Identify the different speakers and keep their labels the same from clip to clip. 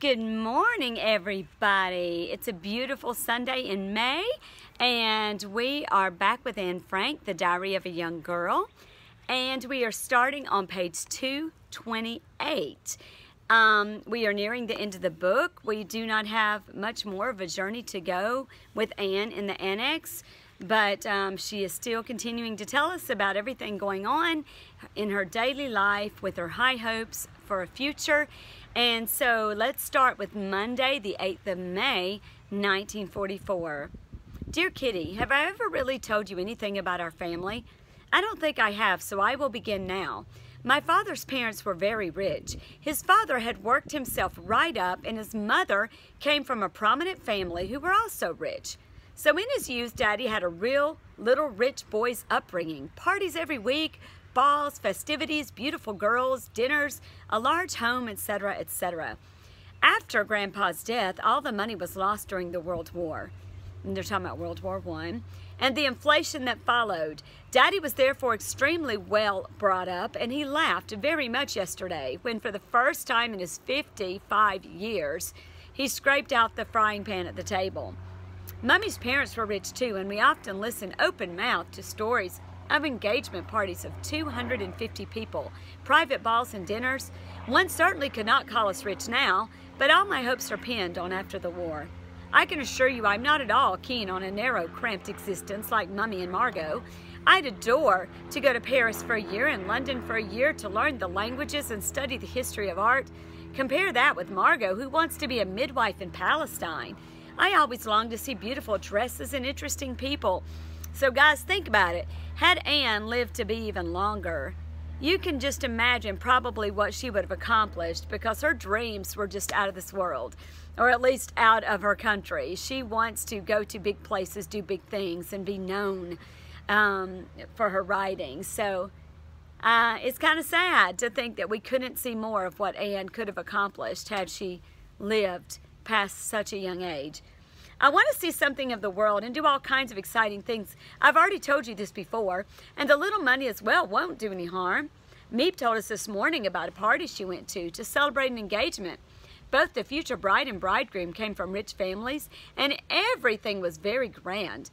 Speaker 1: Good morning, everybody. It's a beautiful Sunday in May, and we are back with Anne Frank, The Diary of a Young Girl, and we are starting on page 228. Um, we are nearing the end of the book. We do not have much more of a journey to go with Anne in the annex, but um, she is still continuing to tell us about everything going on in her daily life with her high hopes for a future and so let's start with Monday, the 8th of May, 1944. Dear Kitty, have I ever really told you anything about our family? I don't think I have, so I will begin now. My father's parents were very rich. His father had worked himself right up, and his mother came from a prominent family who were also rich. So in his youth, Daddy had a real little rich boy's upbringing. Parties every week, balls, festivities, beautiful girls, dinners, a large home, etc., etc. After Grandpa's death, all the money was lost during the World War. And they're talking about World War One, and the inflation that followed. Daddy was therefore extremely well brought up, and he laughed very much yesterday when, for the first time in his 55 years, he scraped out the frying pan at the table. Mummy's parents were rich too, and we often listened open mouthed to stories of engagement parties of 250 people, private balls and dinners. One certainly could not call us rich now, but all my hopes are pinned on after the war. I can assure you I'm not at all keen on a narrow, cramped existence like Mummy and Margot. I'd adore to go to Paris for a year and London for a year to learn the languages and study the history of art. Compare that with Margot, who wants to be a midwife in Palestine. I always long to see beautiful dresses and interesting people. So guys, think about it. Had Anne lived to be even longer, you can just imagine probably what she would have accomplished because her dreams were just out of this world, or at least out of her country. She wants to go to big places, do big things, and be known um, for her writing. So uh, it's kind of sad to think that we couldn't see more of what Anne could have accomplished had she lived past such a young age. I want to see something of the world and do all kinds of exciting things. I've already told you this before, and a little money as well won't do any harm. Miep told us this morning about a party she went to to celebrate an engagement. Both the future bride and bridegroom came from rich families, and everything was very grand.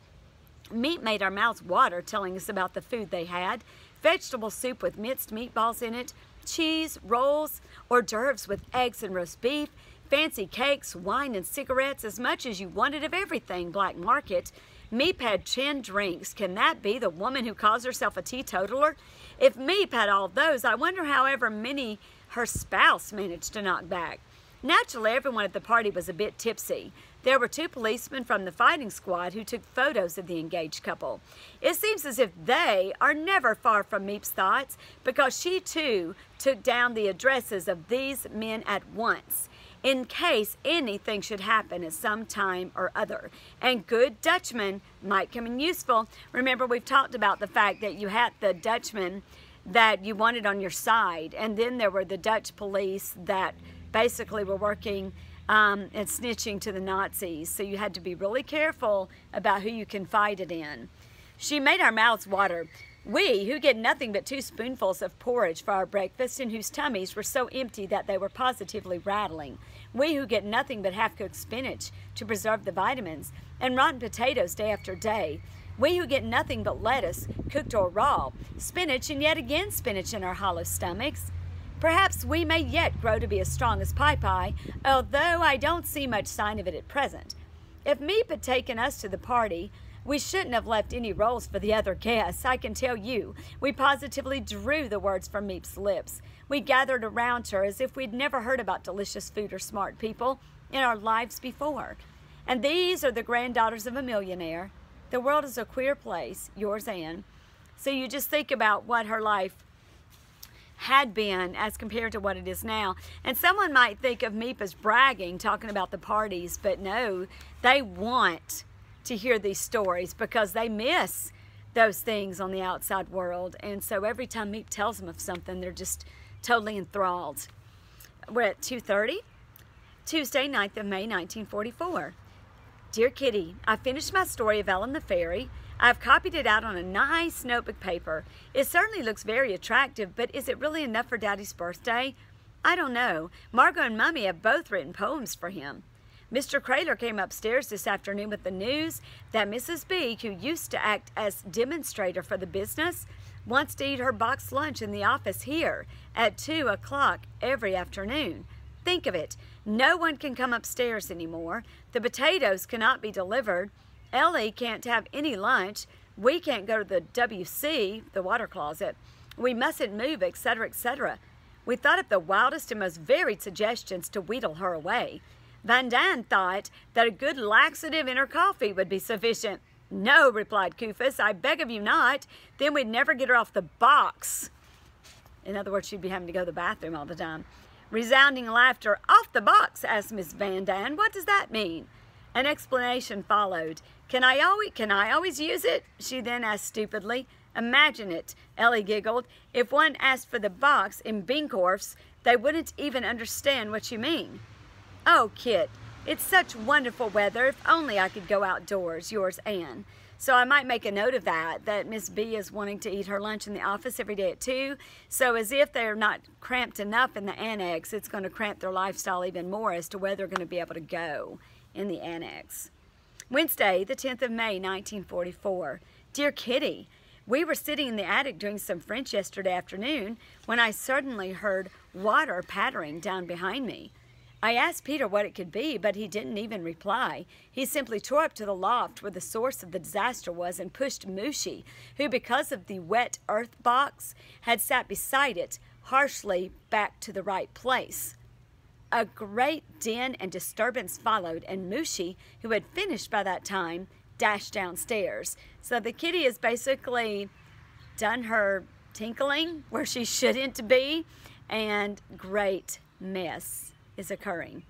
Speaker 1: Miep made our mouths water telling us about the food they had. Vegetable soup with minced meatballs in it, cheese, rolls, hors d'oeuvres with eggs and roast beef, Fancy cakes, wine, and cigarettes, as much as you wanted of everything black market. Miep had 10 drinks. Can that be the woman who calls herself a teetotaler? If Miep had all those, I wonder however many her spouse managed to knock back. Naturally, everyone at the party was a bit tipsy. There were two policemen from the fighting squad who took photos of the engaged couple. It seems as if they are never far from Miep's thoughts because she too took down the addresses of these men at once in case anything should happen at some time or other. And good Dutchmen might come in useful. Remember, we've talked about the fact that you had the Dutchmen that you wanted on your side, and then there were the Dutch police that basically were working um, and snitching to the Nazis. So you had to be really careful about who you confided in. She made our mouths water. We, who get nothing but two spoonfuls of porridge for our breakfast and whose tummies were so empty that they were positively rattling. We, who get nothing but half-cooked spinach to preserve the vitamins and rotten potatoes day after day. We who get nothing but lettuce, cooked or raw, spinach and yet again spinach in our hollow stomachs. Perhaps we may yet grow to be as strong as Popeye, although I don't see much sign of it at present. If Miep had taken us to the party, we shouldn't have left any rolls for the other guests, I can tell you. We positively drew the words from Miep's lips. We gathered around her as if we'd never heard about delicious food or smart people in our lives before. And these are the granddaughters of a millionaire. The world is a queer place, yours Anne. So you just think about what her life had been as compared to what it is now. And someone might think of Miep as bragging, talking about the parties, but no, they want to hear these stories because they miss those things on the outside world. And so every time Miep tells them of something, they're just totally enthralled. We're at 2.30, Tuesday, 9th of May, 1944. Dear Kitty, I finished my story of Ellen the Fairy. I've copied it out on a nice notebook paper. It certainly looks very attractive, but is it really enough for Daddy's birthday? I don't know. Margot and Mummy have both written poems for him. Mr. Kraler came upstairs this afternoon with the news that Mrs. B, who used to act as demonstrator for the business, wants to eat her box lunch in the office here at 2 o'clock every afternoon. Think of it. No one can come upstairs anymore. The potatoes cannot be delivered. Ellie can't have any lunch. We can't go to the WC, the water closet. We mustn't move, etc., etc. We thought of the wildest and most varied suggestions to wheedle her away. Van Daan thought that a good laxative in her coffee would be sufficient. No, replied Koophuis, I beg of you not. Then we'd never get her off the box. In other words, she'd be having to go to the bathroom all the time. Resounding laughter. Off the box, asked Miss Van Daan. What does that mean? An explanation followed. Can I always can I always use it? She then asked stupidly. Imagine it, Ellie giggled. If one asked for the box in Bijenkorf's, they wouldn't even understand what you mean. Oh, Kit, it's such wonderful weather. If only I could go outdoors. Yours, Anne. So I might make a note of that, that Miss B is wanting to eat her lunch in the office every day at 2. So as if they're not cramped enough in the annex, it's going to cramp their lifestyle even more as to where they're going to be able to go in the annex. Wednesday, the 10th of May, 1944. Dear Kitty, we were sitting in the attic doing some French yesterday afternoon when I suddenly heard water pattering down behind me. I asked Peter what it could be, but he didn't even reply. He simply tore up to the loft where the source of the disaster was and pushed Mouschi, who, because of the wet earth box, had sat beside it, harshly back to the right place. A great din and disturbance followed, and Mouschi, who had finished by that time, dashed downstairs. So the kitty has basically done her tinkling where she shouldn't be, and great mess is occurring.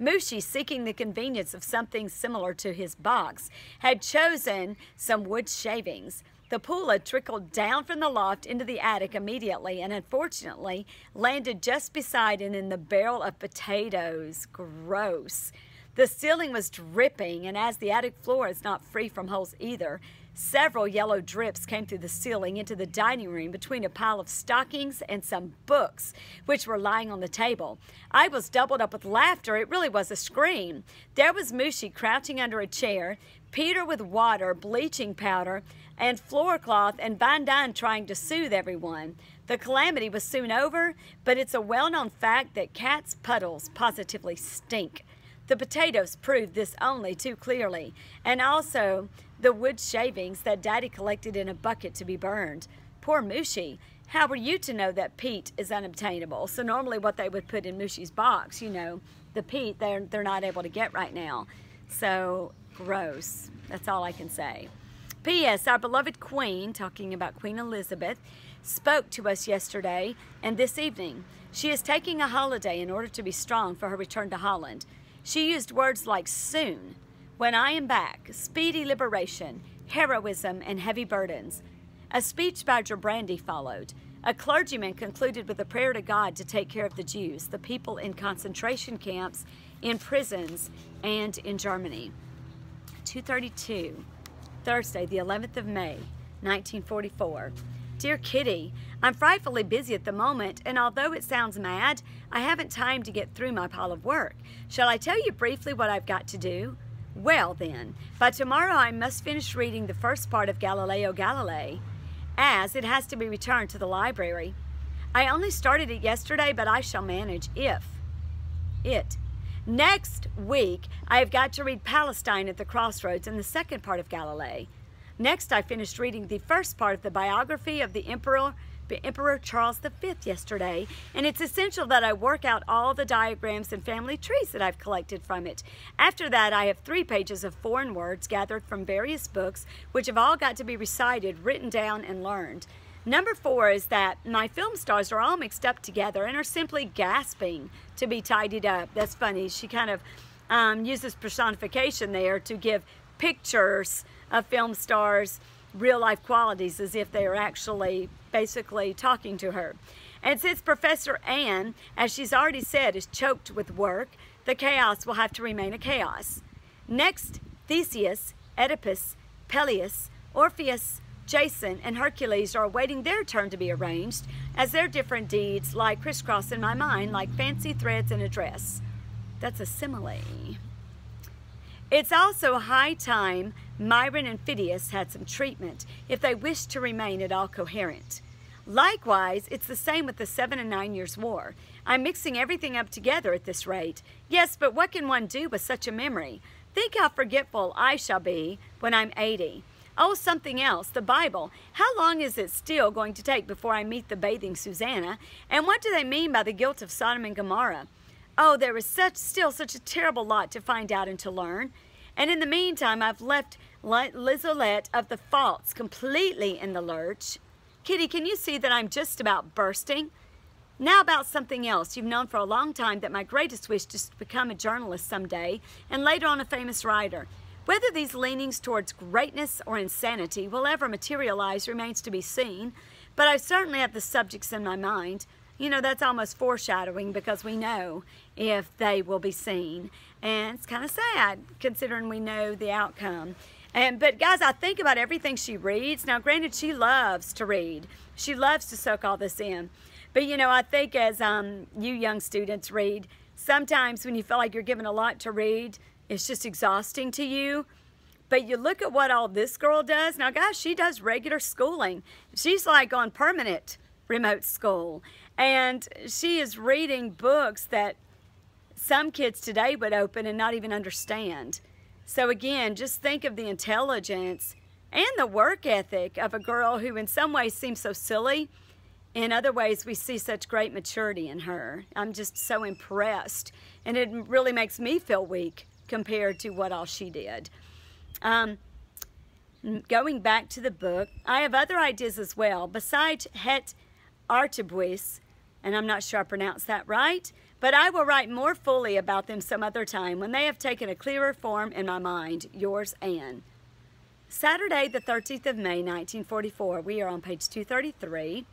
Speaker 1: Mouschi, seeking the convenience of something similar to his box, had chosen some wood shavings. The pool had trickled down from the loft into the attic immediately and unfortunately landed just beside and in the barrel of potatoes. Gross. The ceiling was dripping, and as the attic floor is not free from holes either, Several yellow drips came through the ceiling into the dining room between a pile of stockings and some books, which were lying on the table. I was doubled up with laughter. It really was a scream. There was Mouschi crouching under a chair, Peter with water, bleaching powder, and floor cloth, and Van trying to soothe everyone. The calamity was soon over, but it's a well known fact that cats' puddles positively stink. The potatoes proved this only too clearly, and also the wood shavings that Daddy collected in a bucket to be burned. Poor Mouschi. How were you to know that peat is unobtainable? So normally what they would put in Mouschi's box, you know, the peat they're, they're not able to get right now. So gross. That's all I can say. P.S. Our beloved Queen, talking about Queen Elizabeth, spoke to us yesterday and this evening. She is taking a holiday in order to be strong for her return to Holland. She used words like soon, when I am back, speedy liberation, heroism, and heavy burdens. A speech by Gerbrandy followed. A clergyman concluded with a prayer to God to take care of the Jews, the people in concentration camps, in prisons, and in Germany. 232, Thursday, the 11th of May, 1944. Dear Kitty, I'm frightfully busy at the moment, and although it sounds mad, I haven't time to get through my pile of work. Shall I tell you briefly what I've got to do? Well, then, by tomorrow I must finish reading the first part of Galileo Galilei, as it has to be returned to the library. I only started it yesterday, but I shall manage if it. Next week, I have got to read Palestine at the Crossroads and the second part of Galilei. Next, I finished reading the first part of the biography of the Emperor Emperor Charles V yesterday, and it's essential that I work out all the diagrams and family trees that I've collected from it. After that, I have three pages of foreign words gathered from various books, which have all got to be recited, written down, and learned. Number four is that my film stars are all mixed up together and are simply gasping to be tidied up. That's funny. She kind of um, uses personification there to give pictures of film stars real life qualities as if they are actually basically talking to her. And since Professor Anne, as she's already said, is choked with work, the chaos will have to remain a chaos. Next, Theseus, Oedipus, Peleus, Orpheus, Jason and Hercules are awaiting their turn to be arranged, as their different deeds lie crisscross in my mind like fancy threads in a dress. That's a simile. It's also high time Myron and Phidias had some treatment if they wished to remain at all coherent. Likewise, it's the same with the seven and nine years' war. I'm mixing everything up together at this rate. Yes, but what can one do with such a memory? Think how forgetful I shall be when I'm 80. Oh, something else, the Bible. How long is it still going to take before I meet the bathing Susanna? And what do they mean by the guilt of Sodom and Gomorrah? Oh, there is such still such a terrible lot to find out and to learn. And in the meantime, I've left Liselotte of the Pfalz completely in the lurch. Kitty, can you see that I'm just about bursting? Now about something else. You've known for a long time that my greatest wish is to become a journalist someday, and later on a famous writer. Whether these leanings towards greatness or insanity will ever materialize remains to be seen, but I certainly have the subjects in my mind. You know, that's almost foreshadowing because we know if they will be seen. And it's kind of sad considering we know the outcome. And But guys, I think about everything she reads. Now, granted, she loves to read. She loves to soak all this in. But you know, I think as um, you young students read, sometimes when you feel like you're given a lot to read, it's just exhausting to you. But you look at what all this girl does. Now, guys, she does regular schooling. She's like on permanent remote school. And she is reading books that some kids today would open and not even understand. So again, just think of the intelligence and the work ethic of a girl who in some ways seems so silly, in other ways, we see such great maturity in her. I'm just so impressed. And it really makes me feel weak compared to what all she did. Um, going back to the book, I have other ideas as well. Besides Het Artebuis, and I'm not sure I pronounced that right, but I will write more fully about them some other time when they have taken a clearer form in my mind. Yours, Anne. Saturday, the 13th of May, 1944. We are on page 233.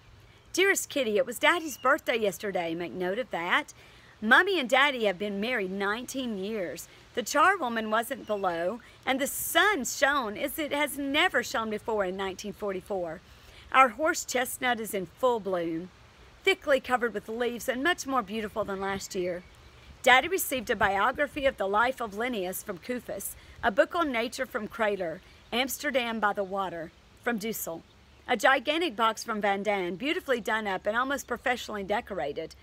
Speaker 1: Dearest Kitty, it was Daddy's birthday yesterday. Make note of that. Mummy and Daddy have been married 19 years. The charwoman wasn't below, and the sun shone as it has never shone before in 1944. Our horse chestnut is in full bloom, thickly covered with leaves and much more beautiful than last year. Daddy received a biography of the life of Linnaeus from Koophuis, a book on nature from Kraler, Amsterdam by the Water, from Dussel. A gigantic box from Van Daan, beautifully done up and almost professionally decorated,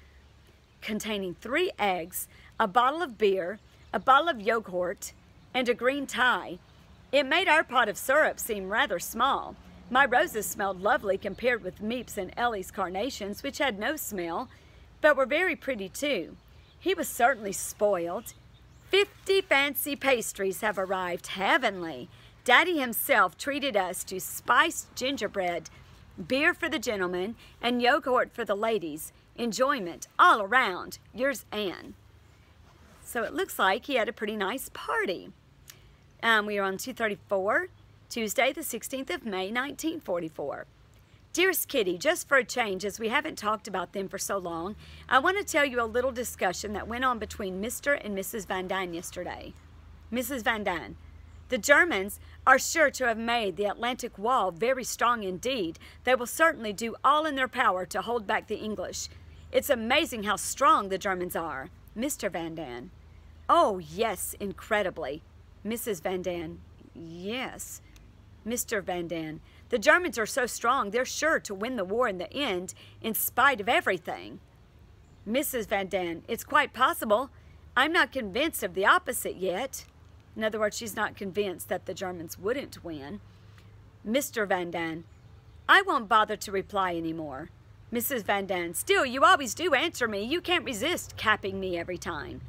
Speaker 1: containing three eggs, a bottle of beer, a bottle of yogurt, and a green tie. It made our pot of syrup seem rather small. My roses smelled lovely compared with Miep's and Ellie's carnations, which had no smell, but were very pretty too. He was certainly spoiled. Fifty fancy pastries have arrived, heavenly. Daddy himself treated us to spiced gingerbread, beer for the gentlemen, and yogurt for the ladies. Enjoyment all around. Yours, Anne. So it looks like he had a pretty nice party. Um, we are on 234, Tuesday, the 16th of May, 1944. Dearest Kitty, just for a change, as we haven't talked about them for so long, I want to tell you a little discussion that went on between Mr. and Mrs. Van Daan yesterday. Mrs. Van Daan, the Germans are sure to have made the Atlantic Wall very strong indeed. They will certainly do all in their power to hold back the English. It's amazing how strong the Germans are. Mr. Van Daan. Oh, yes, incredibly. Mrs. Van Daan. Yes. Mr. Van Daan. The Germans are so strong, they're sure to win the war in the end, in spite of everything. Mrs. Van Daan. It's quite possible. I'm not convinced of the opposite yet. In other words, she's not convinced that the Germans wouldn't win. Mr. Van Daan, I won't bother to reply anymore. Mrs. Van Daan, still, you always do answer me. You can't resist capping me every time.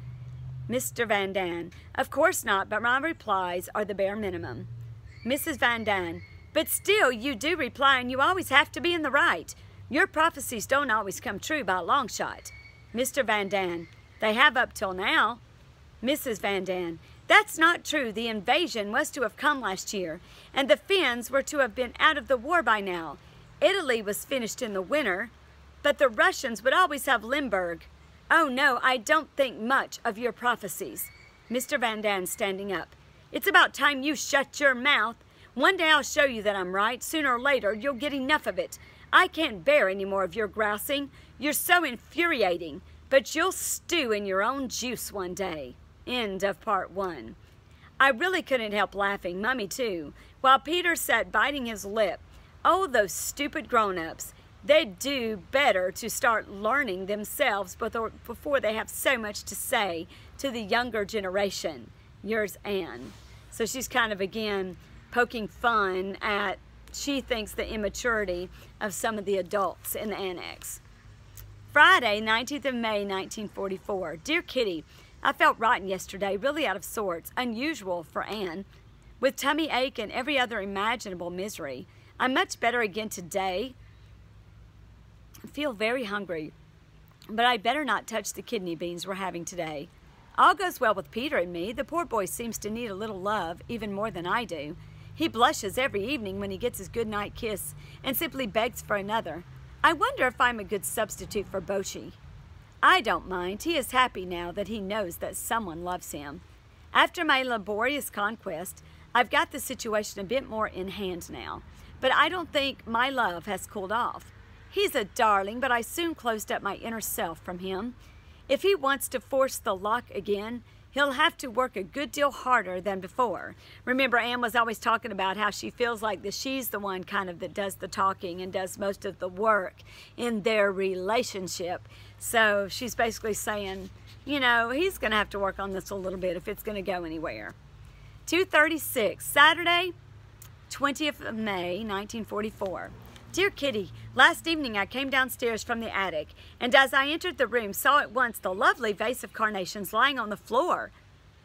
Speaker 1: Mr. Van Daan, of course not, but my replies are the bare minimum. Mrs. Van Daan, but still, you do reply and you always have to be in the right. Your prophecies don't always come true by a long shot. Mr. Van Daan, they have up till now. Mrs. Van Daan, that's not true. The invasion was to have come last year, and the Finns were to have been out of the war by now. Italy was finished in the winter, but the Russians would always have Limburg. Oh no, I don't think much of your prophecies. Mr. Van Daan standing up. It's about time you shut your mouth. One day I'll show you that I'm right. Sooner or later, you'll get enough of it. I can't bear any more of your grousing. You're so infuriating, but you'll stew in your own juice one day. End of part one. I really couldn't help laughing, Mummy too, while Peter sat biting his lip. Oh, those stupid grown-ups. They'd do better to start learning themselves before they have so much to say to the younger generation. Yours, Anne. So she's kind of, again, poking fun at, she thinks, the immaturity of some of the adults in the annex. Friday, 19th of May, 1944. Dear Kitty, I felt rotten yesterday, really out of sorts, unusual for Anne. With tummy ache and every other imaginable misery. I'm much better again today. I feel very hungry, but I better not touch the kidney beans we're having today. All goes well with Peter and me. The poor boy seems to need a little love, even more than I do. He blushes every evening when he gets his good night kiss and simply begs for another. I wonder if I'm a good substitute for Boche. I don't mind. He is happy now that he knows that someone loves him. After my laborious conquest, I've got the situation a bit more in hand now, but I don't think my love has cooled off. He's a darling, but I soon closed up my inner self from him. If he wants to force the lock again, he'll have to work a good deal harder than before. Remember, Anne was always talking about how she feels like that she's the one kind of that does the talking and does most of the work in their relationship. So she's basically saying, you know, he's going to have to work on this a little bit if it's going to go anywhere. 236, Saturday, 20th of May, 1944. Dear Kitty, last evening I came downstairs from the attic, and as I entered the room, saw at once the lovely vase of carnations lying on the floor.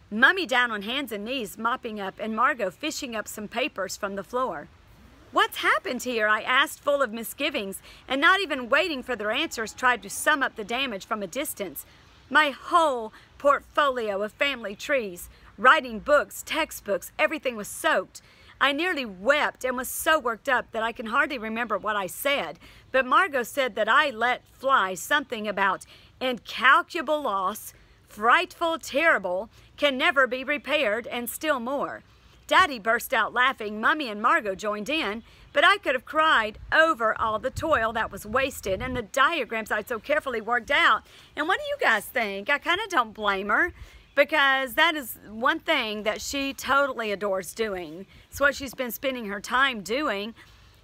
Speaker 1: Mummy down on hands and knees mopping up, and Margot fishing up some papers from the floor. What's happened here? I asked, full of misgivings, and not even waiting for their answers, tried to sum up the damage from a distance. My whole portfolio of family trees, writing books, textbooks, everything was soaked. I nearly wept and was so worked up that I can hardly remember what I said. But Margot said that I let fly something about incalculable loss, frightful, terrible, can never be repaired, and still more. Daddy burst out laughing. Mummy and Margot joined in, but I could have cried over all the toil that was wasted and the diagrams I'd so carefully worked out. And what do you guys think? I kind of don't blame her because that is one thing that she totally adores doing. It's what she's been spending her time doing.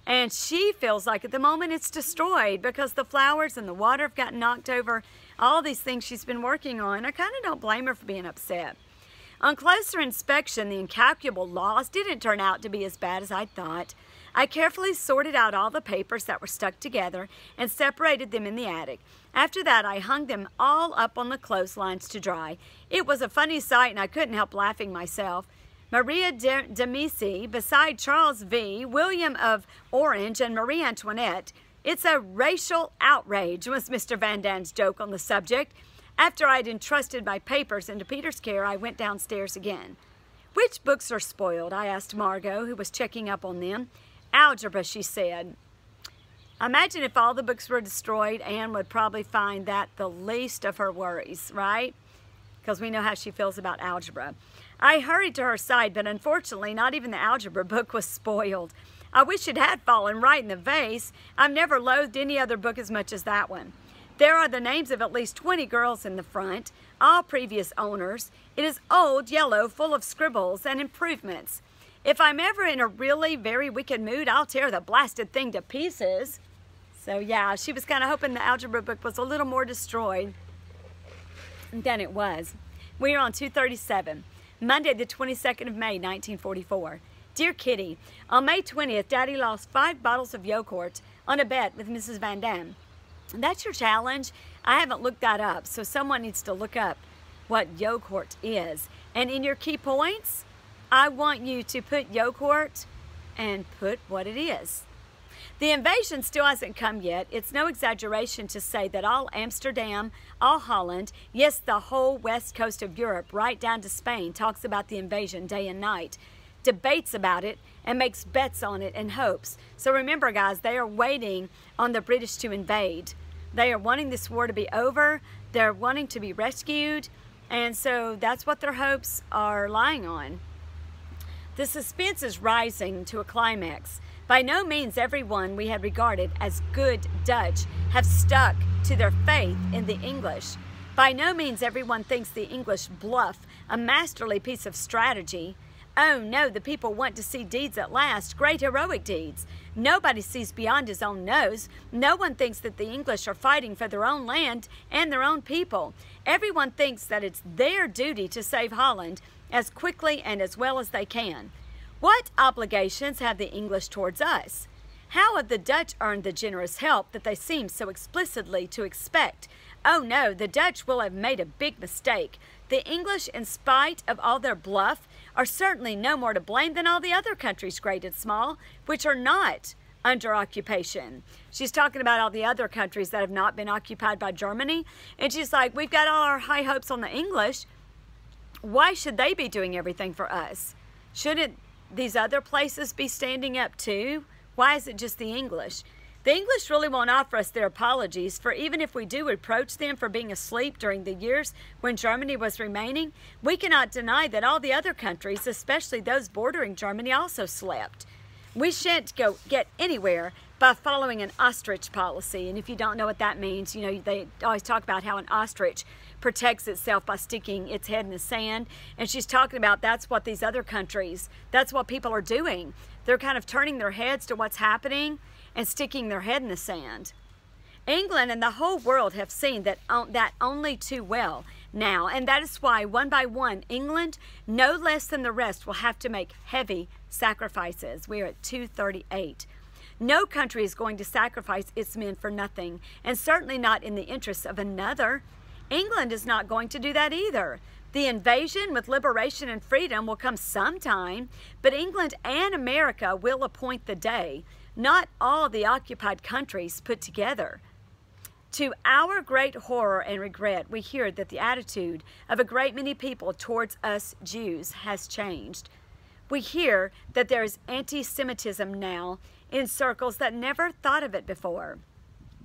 Speaker 1: And she feels like at the moment it's destroyed because the flowers and the water have gotten knocked over. All these things she's been working on. I kind of don't blame her for being upset. On closer inspection, the incalculable loss didn't turn out to be as bad as I thought. I carefully sorted out all the papers that were stuck together and separated them in the attic. After that, I hung them all up on the clotheslines to dry. It was a funny sight, and I couldn't help laughing myself. Maria de, de beside Charles V., William of Orange, and Marie Antoinette. It's a racial outrage, was Mr. Van Daan's joke on the subject. After I'd entrusted my papers into Peter's care, I went downstairs again. Which books are spoiled? I asked Margot, who was checking up on them. Algebra, she said. Imagine if all the books were destroyed, Anne would probably find that the least of her worries, right? Because we know how she feels about algebra. I hurried to her side, but unfortunately, not even the algebra book was spoiled. I wish it had fallen right in the vase. I've never loathed any other book as much as that one. There are the names of at least 20 girls in the front, all previous owners. It is old, yellow, full of scribbles and improvements. If I'm ever in a really very wicked mood, I'll tear the blasted thing to pieces. So yeah, she was kind of hoping the algebra book was a little more destroyed than it was. We are on 237, Monday the 22nd of May, 1944. Dear Kitty, on May 20th, Daddy lost five bottles of Yoghurt on a bet with Mrs. Van Daan. That's your challenge. I haven't looked that up, so someone needs to look up what Yoghurt is. And in your key points, I want you to put Yoghurt and put what it is. The invasion still hasn't come yet. It's no exaggeration to say that all Amsterdam, all Holland, yes, the whole west coast of Europe, right down to Spain, talks about the invasion day and night, debates about it, and makes bets on it and hopes. So remember, guys, they are waiting on the British to invade. They are wanting this war to be over. They're wanting to be rescued. And so that's what their hopes are lying on. The suspense is rising to a climax. By no means everyone we had regarded as good Dutch have stuck to their faith in the English. By no means everyone thinks the English bluff a masterly piece of strategy. Oh no, the people want to see deeds at last, great heroic deeds. Nobody sees beyond his own nose. No one thinks that the English are fighting for their own land and their own people. Everyone thinks that it's their duty to save Holland as quickly and as well as they can. What obligations have the English towards us? How have the Dutch earned the generous help that they seem so explicitly to expect? Oh no, the Dutch will have made a big mistake. The English, in spite of all their bluff, are certainly no more to blame than all the other countries, great and small, which are not under occupation. She's talking about all the other countries that have not been occupied by Germany. And she's like, we've got all our high hopes on the English why should they be doing everything for us? Shouldn't these other places be standing up too? Why is it just the English? The English really won't offer us their apologies, for even if we do reproach them for being asleep during the years when Germany was remaining, we cannot deny that all the other countries, especially those bordering Germany, also slept. We shan't go get anywhere by following an ostrich policy. And if you don't know what that means, you know, they always talk about how an ostrich protects itself by sticking its head in the sand. And she's talking about that's what these other countries, that's what people are doing. They're kind of turning their heads to what's happening and sticking their head in the sand. England and the whole world have seen that, that only too well now, and that is why one by one, England, no less than the rest, will have to make heavy sacrifices. We are at 238. No country is going to sacrifice its men for nothing, and certainly not in the interests of another. England is not going to do that either. The invasion with liberation and freedom will come sometime, but England and America will appoint the day, not all the occupied countries put together. To our great horror and regret, we hear that the attitude of a great many people towards us Jews has changed. We hear that there is anti Semitism now in circles that never thought of it before.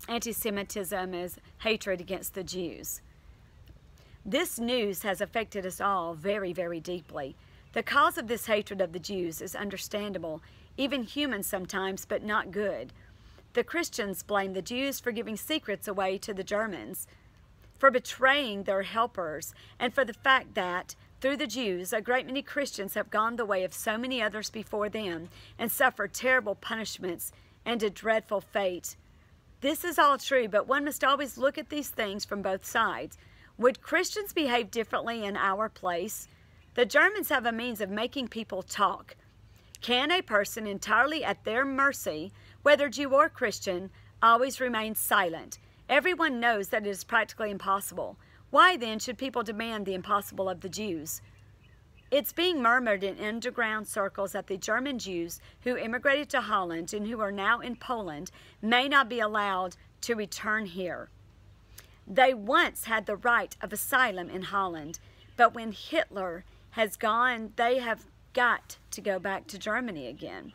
Speaker 1: Anti Semitism is hatred against the Jews. This news has affected us all very, very deeply. The cause of this hatred of the Jews is understandable, even human sometimes, but not good. The Christians blame the Jews for giving secrets away to the Germans, for betraying their helpers, and for the fact that, through the Jews, a great many Christians have gone the way of so many others before them and suffered terrible punishments and a dreadful fate. This is all true, but one must always look at these things from both sides. Would Christians behave differently in our place? The Germans have a means of making people talk. Can a person entirely at their mercy, whether Jew or Christian, always remain silent? Everyone knows that it is practically impossible. Why then should people demand the impossible of the Jews? It's being murmured in underground circles that the German Jews who immigrated to Holland and who are now in Poland may not be allowed to return here. They once had the right of asylum in Holland, but when Hitler has gone, they have got to go back to Germany again.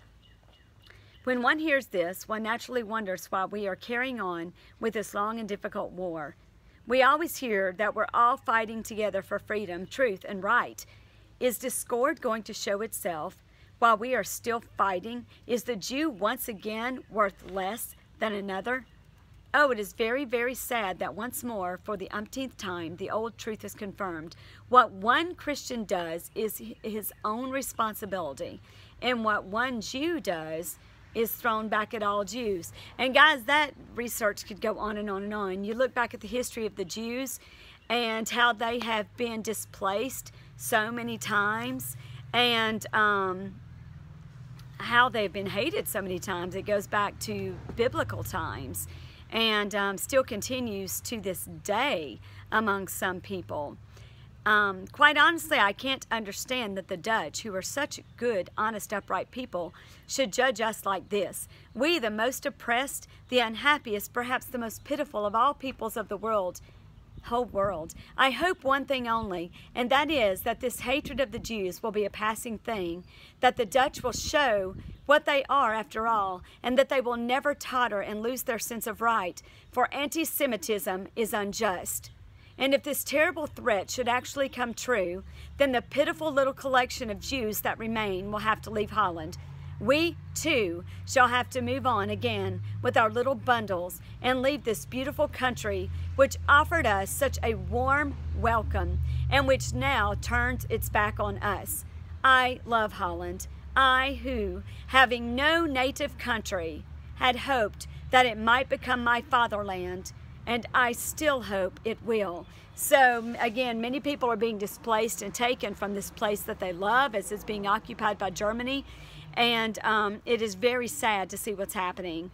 Speaker 1: When one hears this, one naturally wonders why we are carrying on with this long and difficult war. We always hear that we're all fighting together for freedom, truth, and right. Is discord going to show itself while we are still fighting? Is the Jew once again worth less than another? Oh, it is very, very sad that once more, for the umpteenth time, the old truth is confirmed. What one Christian does is his own responsibility, and what one Jew does is thrown back at all Jews. And guys, that research could go on and on and on. You look back at the history of the Jews and how they have been displaced so many times, and um, how they've been hated so many times. It goes back to biblical times and um, still continues to this day among some people. Um, quite honestly, I can't understand that the Dutch, who are such good, honest, upright people, should judge us like this. We, the most oppressed, the unhappiest, perhaps the most pitiful of all peoples of the world, whole world. I hope one thing only, and that is that this hatred of the Jews will be a passing thing, that the Dutch will show what they are after all, and that they will never totter and lose their sense of right, for anti Semitism is unjust. And if this terrible threat should actually come true, then the pitiful little collection of Jews that remain will have to leave Holland. We, too, shall have to move on again with our little bundles and leave this beautiful country which offered us such a warm welcome and which now turns its back on us. I love Holland. I, who, having no native country, had hoped that it might become my fatherland, and I still hope it will. So, again, many people are being displaced and taken from this place that they love as it's being occupied by Germany. And um, it is very sad to see what's happening.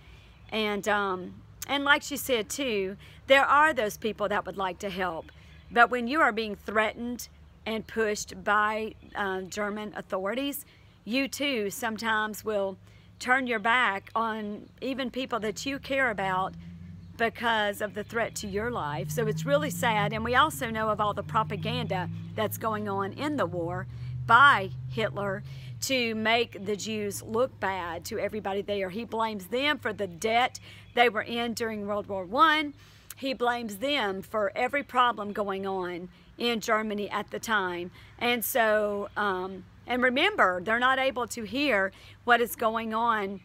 Speaker 1: And, um, and like she said, too, there are those people that would like to help. But when you are being threatened and pushed by uh, German authorities, you too sometimes will turn your back on even people that you care about because of the threat to your life. So it's really sad. And we also know of all the propaganda that's going on in the war by Hitler to make the Jews look bad to everybody there. He blames them for the debt they were in during World War I. He blames them for every problem going on in Germany at the time. And so, um, and remember, they're not able to hear what is going on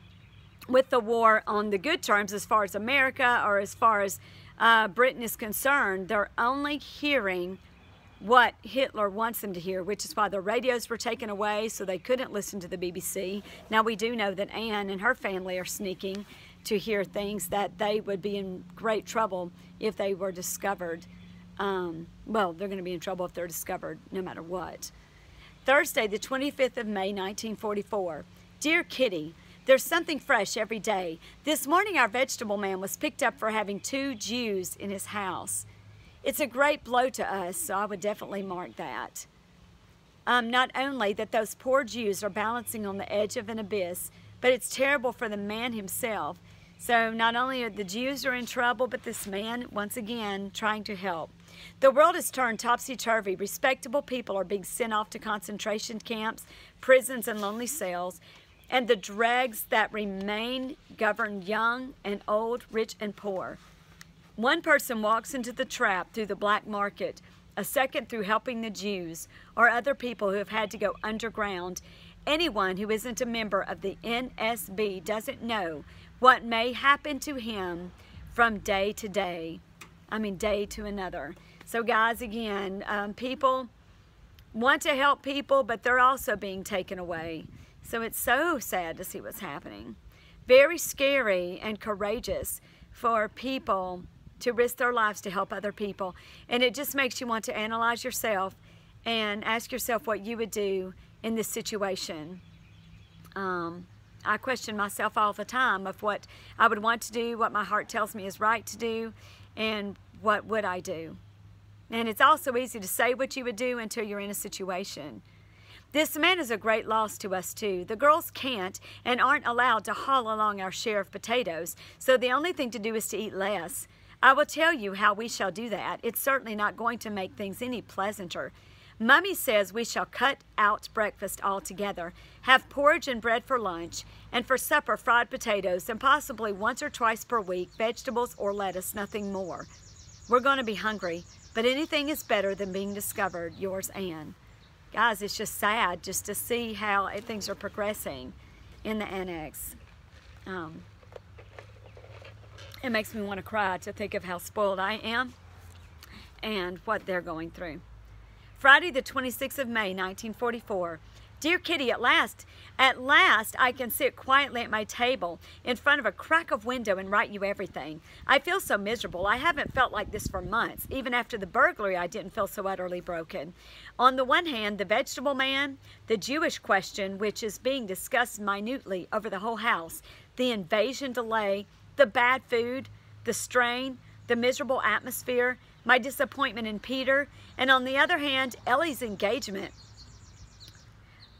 Speaker 1: with the war on the good terms as far as America or as far as uh, Britain is concerned. They're only hearing what Hitler wants them to hear, which is why the radios were taken away so they couldn't listen to the BBC. Now we do know that Anne and her family are sneaking to hear things that they would be in great trouble if they were discovered. Um, well, they're going to be in trouble if they're discovered no matter what. Thursday, the 25th of May, 1944. Dear Kitty, there's something fresh every day. This morning, our vegetable man was picked up for having two Jews in his house. It's a great blow to us, so I would definitely mark that. Um, not only that those poor Jews are balancing on the edge of an abyss, but it's terrible for the man himself. So not only are the Jews are in trouble, but this man, once again, trying to help. The world has turned topsy-turvy. Respectable people are being sent off to concentration camps, prisons, and lonely cells. And the dregs that remain govern young and old, rich and poor. One person walks into the trap through the black market, a second through helping the Jews, or other people who have had to go underground. Anyone who isn't a member of the NSB doesn't know what may happen to him from day to day. I mean, day to another. So, guys, again, um, people want to help people, but they're also being taken away. So, it's so sad to see what's happening. Very scary and courageous for people to risk their lives to help other people. And it just makes you want to analyze yourself and ask yourself what you would do in this situation. Um, I question myself all the time of what I would want to do, what my heart tells me is right to do, and what would I do. And it's also easy to say what you would do until you're in a situation. This man is a great loss to us too. The girls can't and aren't allowed to haul along our share of potatoes, so the only thing to do is to eat less. I will tell you how we shall do that. It's certainly not going to make things any pleasanter. Mummy says we shall cut out breakfast altogether, have porridge and bread for lunch, and for supper fried potatoes, and possibly once or twice per week vegetables or lettuce, nothing more. We're going to be hungry, but anything is better than being discovered. Yours, Anne. Guys, it's just sad just to see how things are progressing in the annex. Um, it makes me want to cry to think of how spoiled I am and what they're going through. Friday, the 26th of May, 1944. Dear Kitty, at last, at last I can sit quietly at my table in front of a crack of window and write you everything. I feel so miserable. I haven't felt like this for months. Even after the burglary, I didn't feel so utterly broken. On the one hand, the vegetable man, the Jewish question, which is being discussed minutely over the whole house, the invasion delay, the bad food, the strain, the miserable atmosphere, my disappointment in Peter, and on the other hand, Ellie's engagement.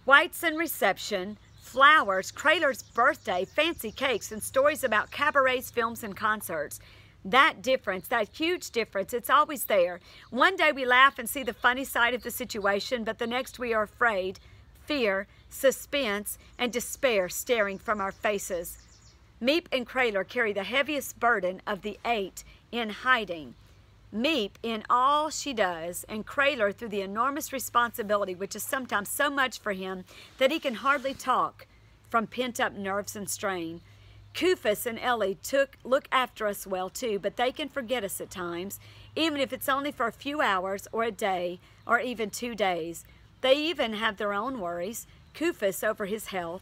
Speaker 1: Whitsun reception, flowers, Kraler's birthday, fancy cakes, and stories about cabarets, films, and concerts. That difference, that huge difference, it's always there. One day we laugh and see the funny side of the situation, but the next we are afraid, fear, suspense, and despair staring from our faces. Miep and Kraler carry the heaviest burden of the eight in hiding. Miep in all she does, and Kraler through the enormous responsibility, which is sometimes so much for him that he can hardly talk from pent up nerves and strain. Koophuis and Ellie took look after us well too, but they can forget us at times, even if it's only for a few hours or a day or even two days. They even have their own worries. Koophuis over his health,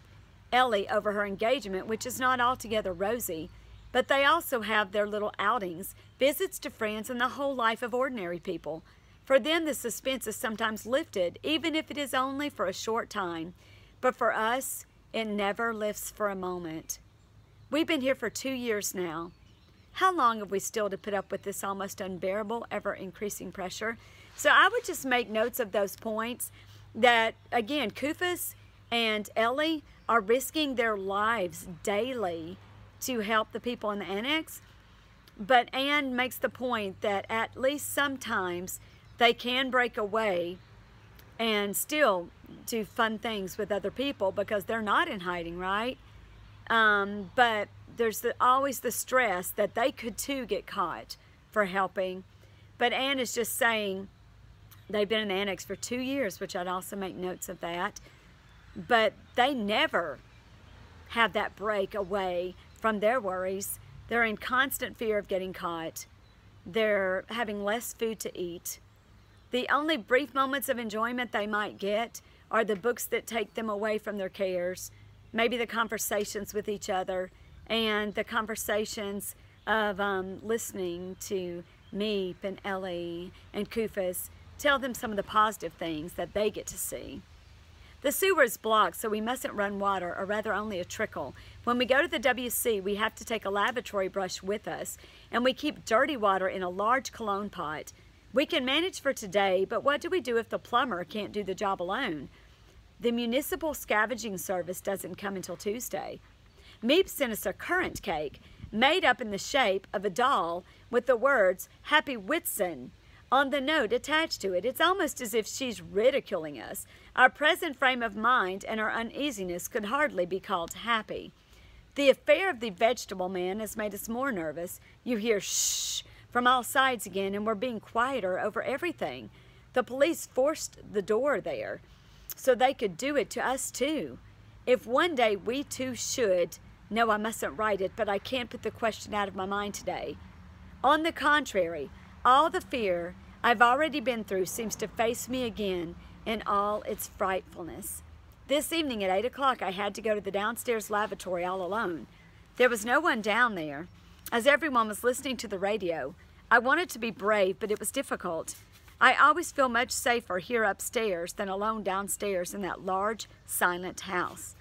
Speaker 1: Ellie over her engagement, which is not altogether rosy. But they also have their little outings, visits to friends, and the whole life of ordinary people. For them, the suspense is sometimes lifted, even if it is only for a short time. But for us, it never lifts for a moment. We've been here for two years now. How long have we still to put up with this almost unbearable, ever increasing pressure? So I would just make notes of those points that, again, Koophuis and Ellie are risking their lives daily to help the people in the annex. But Anne makes the point that at least sometimes they can break away and still do fun things with other people because they're not in hiding, right? Um, but there's the, always the stress that they could too get caught for helping. But Anne is just saying they've been in the annex for two years, which I'd also make notes of that. But they never have that break away from their worries. They're in constant fear of getting caught. They're having less food to eat. The only brief moments of enjoyment they might get are the books that take them away from their cares, maybe the conversations with each other, and the conversations of um, listening to Miep and Ellie and Koophuis tell them some of the positive things that they get to see. The sewer is blocked, so we mustn't run water, or rather only a trickle. When we go to the WC, we have to take a lavatory brush with us, and we keep dirty water in a large cologne pot. We can manage for today, but what do we do if the plumber can't do the job alone? The municipal scavenging service doesn't come until Tuesday. Miep sent us a currant cake made up in the shape of a doll with the words Happy Whitsun on the note attached to it. It's almost as if she's ridiculing us. Our present frame of mind and our uneasiness could hardly be called happy. The affair of the vegetable man has made us more nervous. You hear shh from all sides again, and we're being quieter over everything. The police forced the door there so they could do it to us too. If one day we too should, no, I mustn't write it, but I can't put the question out of my mind today. On the contrary, all the fear I've already been through seems to face me again in all its frightfulness. This evening at 8 o'clock, I had to go to the downstairs lavatory all alone. There was no one down there, as everyone was listening to the radio. I wanted to be brave, but it was difficult. I always feel much safer here upstairs than alone downstairs in that large, silent house.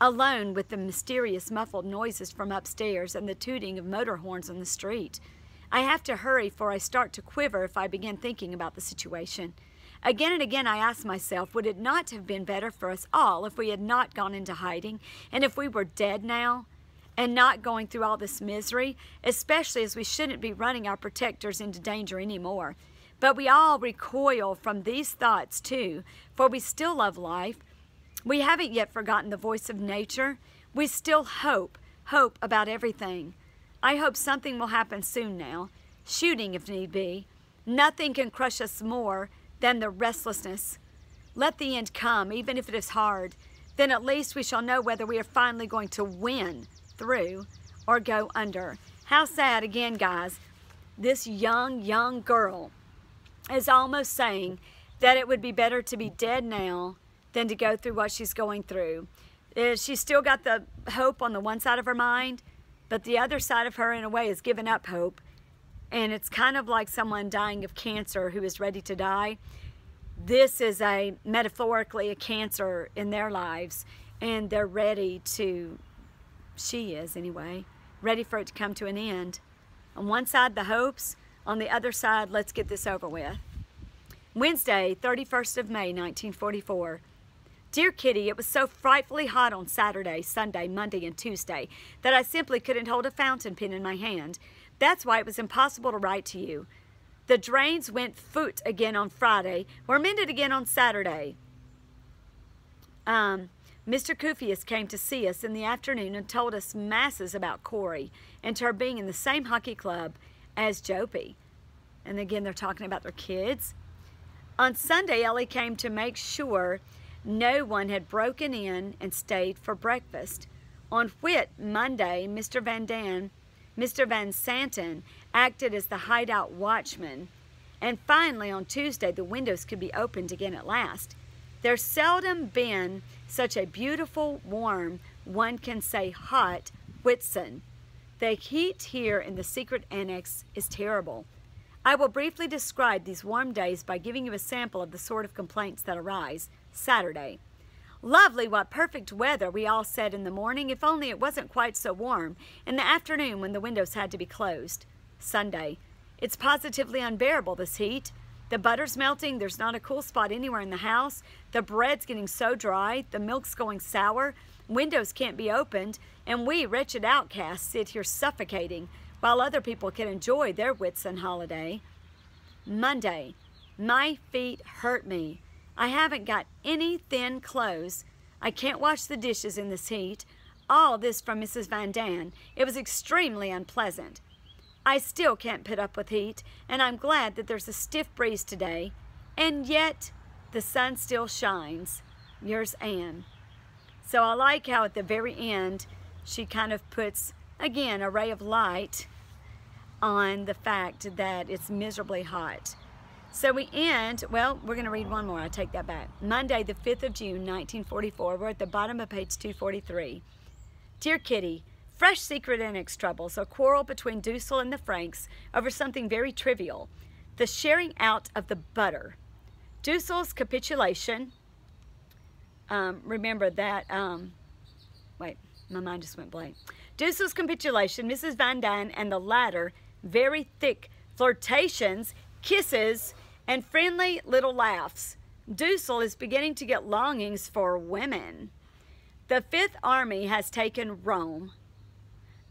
Speaker 1: Alone with the mysterious muffled noises from upstairs and the tooting of motor horns on the street. I have to hurry for I start to quiver if I begin thinking about the situation. Again and again I ask myself, would it not have been better for us all if we had not gone into hiding and if we were dead now and not going through all this misery, especially as we shouldn't be running our protectors into danger anymore. But we all recoil from these thoughts too, for we still love life. We haven't yet forgotten the voice of nature. We still hope, hope about everything. I hope something will happen soon now, shooting if need be. Nothing can crush us more than the restlessness. Let the end come, even if it is hard. Then at least we shall know whether we are finally going to win through or go under. How sad, again, guys, this young, young girl is almost saying that it would be better to be dead now than to go through what she's going through. Uh, she's still got the hope on the one side of her mind, but the other side of her, in a way, has given up hope. And it's kind of like someone dying of cancer who is ready to die. This is a metaphorically a cancer in their lives, and they're ready to, she is anyway, ready for it to come to an end. On one side, the hopes. On the other side, let's get this over with. Wednesday, 31st of May, 1944. Dear Kitty, it was so frightfully hot on Saturday, Sunday, Monday, and Tuesday that I simply couldn't hold a fountain pen in my hand. That's why it was impossible to write to you. The drains went foot again on Friday, were mended again on Saturday. Um, Mr. Koophuis came to see us in the afternoon and told us masses about Corey and her being in the same hockey club as Jopie. And again, they're talking about their kids. On Sunday, Ellie came to make sure no one had broken in and stayed for breakfast. On Whit Monday, Mr. Van Daan, Mr. Van Santen acted as the hideout watchman. And finally, on Tuesday, the windows could be opened again at last. There's seldom been such a beautiful, warm, one can say hot, Whitsun. The heat here in the secret annex is terrible. I will briefly describe these warm days by giving you a sample of the sort of complaints that arise. Saturday. Lovely, what perfect weather, we all said in the morning, if only it wasn't quite so warm. In the afternoon, when the windows had to be closed. Sunday. It's positively unbearable, this heat. The butter's melting, there's not a cool spot anywhere in the house. The bread's getting so dry, the milk's going sour, windows can't be opened, and we, wretched outcasts, sit here suffocating while other people can enjoy their Whitsun holiday. Monday, my feet hurt me. I haven't got any thin clothes. I can't wash the dishes in this heat. All this from Mrs. Van Daan. It was extremely unpleasant. I still can't put up with heat, and I'm glad that there's a stiff breeze today, and yet the sun still shines. Yours, Anne. So I like how at the very end she kind of puts, again, a ray of light on the fact that it's miserably hot. So we end, well, we're going to read one more. I take that back. Monday, the 5th of June, 1944. We're at the bottom of page 243. Dear Kitty, fresh secret annex troubles, a quarrel between Dussel and the Franks over something very trivial, the sharing out of the butter. Dussel's capitulation, um, remember that, um, wait, my mind just went blank. Dussel's capitulation, Mrs. Van Daan and the latter, very thick flirtations, kisses, and friendly little laughs. Dussel is beginning to get longings for women. The Fifth Army has taken Rome.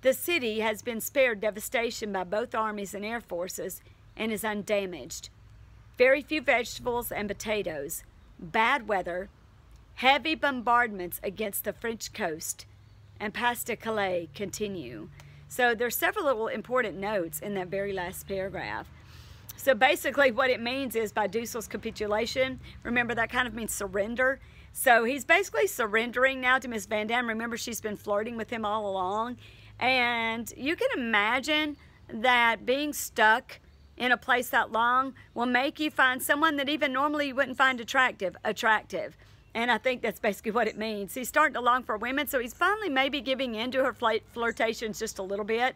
Speaker 1: The city has been spared devastation by both armies and air forces and is undamaged. Very few vegetables and potatoes, bad weather, heavy bombardments against the French coast, and past Calais continue. So there's several little important notes in that very last paragraph. So basically what it means is by Dussel's capitulation, remember that kind of means surrender. So he's basically surrendering now to Miss Van Daan. Remember she's been flirting with him all along. And you can imagine that being stuck in a place that long will make you find someone that even normally you wouldn't find attractive, attractive. And I think that's basically what it means. He's starting to long for women, so he's finally maybe giving in to her flirtations just a little bit.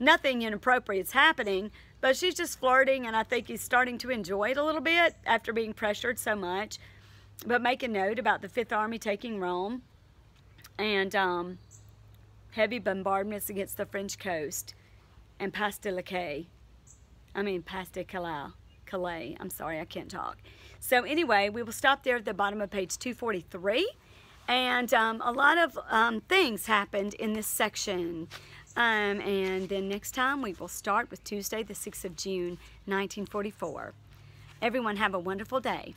Speaker 1: Nothing inappropriate is happening, but she's just flirting, and I think he's starting to enjoy it a little bit after being pressured so much. But make a note about the Fifth Army taking Rome and um, heavy bombardments against the French coast and Pas-de-la-Calais. I mean, Pas-de-Calais. Calais. I'm sorry, I can't talk. So anyway, we will stop there at the bottom of page 243. And um, a lot of um, things happened in this section. Um, and then next time we will start with Tuesday, the 6th of June, 1944. Everyone have a wonderful day.